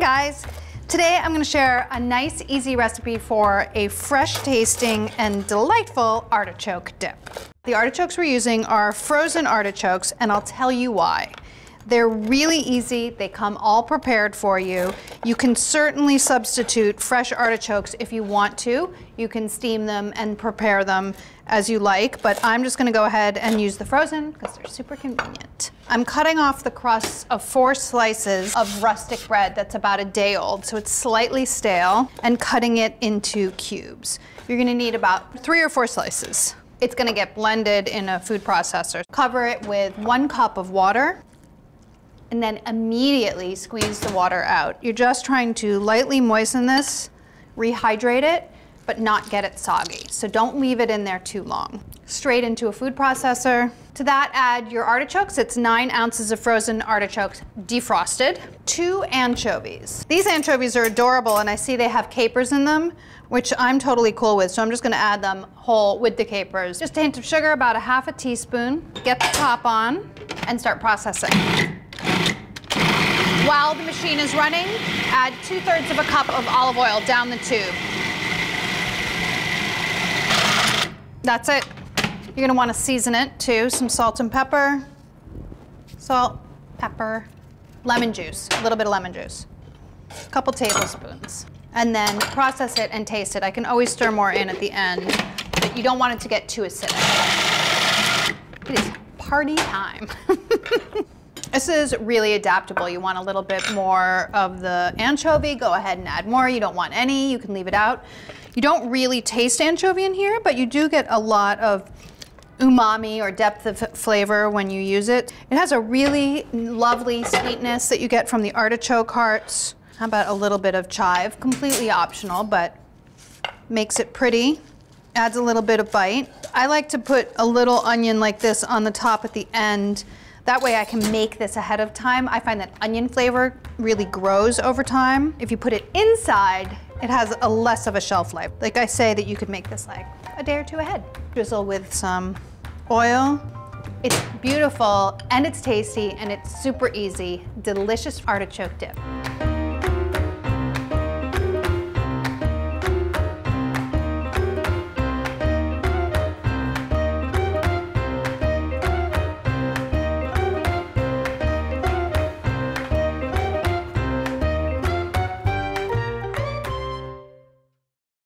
Hi guys. Today I'm gonna share a nice easy recipe for a fresh tasting and delightful artichoke dip. The artichokes we're using are frozen artichokes and I'll tell you why. They're really easy, they come all prepared for you. You can certainly substitute fresh artichokes if you want to. You can steam them and prepare them as you like, but I'm just gonna go ahead and use the frozen because they're super convenient. I'm cutting off the crusts of four slices of rustic bread that's about a day old, so it's slightly stale, and cutting it into cubes. You're gonna need about three or four slices. It's gonna get blended in a food processor. Cover it with one cup of water, and then immediately squeeze the water out. You're just trying to lightly moisten this, rehydrate it, but not get it soggy. So don't leave it in there too long. Straight into a food processor. To that add your artichokes. It's nine ounces of frozen artichokes defrosted. Two anchovies. These anchovies are adorable and I see they have capers in them, which I'm totally cool with. So I'm just gonna add them whole with the capers. Just a hint of sugar, about a half a teaspoon. Get the top on and start processing. While the machine is running, add two thirds of a cup of olive oil down the tube. That's it. You're gonna wanna season it too. Some salt and pepper. Salt, pepper, lemon juice, a little bit of lemon juice. A couple tablespoons. And then process it and taste it. I can always stir more in at the end, but you don't want it to get too acidic. It is party time. This is really adaptable. You want a little bit more of the anchovy, go ahead and add more. You don't want any, you can leave it out. You don't really taste anchovy in here, but you do get a lot of umami or depth of flavor when you use it. It has a really lovely sweetness that you get from the artichoke hearts. How about a little bit of chive? Completely optional, but makes it pretty. Adds a little bit of bite. I like to put a little onion like this on the top at the end that way I can make this ahead of time. I find that onion flavor really grows over time. If you put it inside, it has a less of a shelf life. Like I say that you could make this like a day or two ahead. Drizzle with some oil. It's beautiful and it's tasty and it's super easy. Delicious artichoke dip.